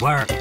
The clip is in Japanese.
work.